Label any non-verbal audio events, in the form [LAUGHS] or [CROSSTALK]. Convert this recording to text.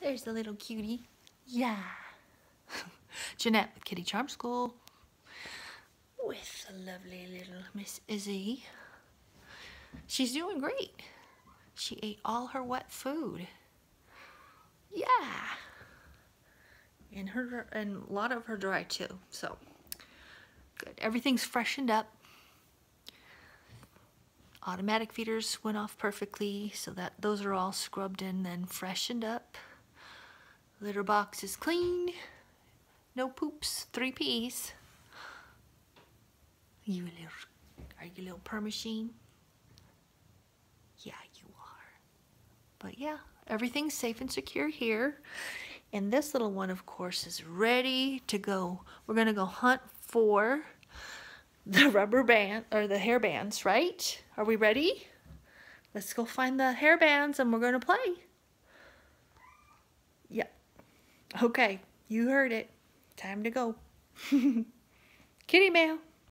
There's the little cutie. Yeah. [LAUGHS] Janette with Kitty Charm School with the lovely little Miss Izzy. She's doing great. She ate all her wet food. Yeah. And her and a lot of her dry too. So good. Everything's freshened up. Automatic feeders went off perfectly so that those are all scrubbed and then freshened up. Litter box is clean. No poops. Three P's. You little, are you a little purr machine? Yeah, you are. But yeah, everything's safe and secure here. And this little one, of course, is ready to go. We're gonna go hunt for the rubber band, or the hair bands, right? Are we ready? Let's go find the hair bands and we're gonna play. Yeah. Okay, you heard it. Time to go. [LAUGHS] Kitty mail.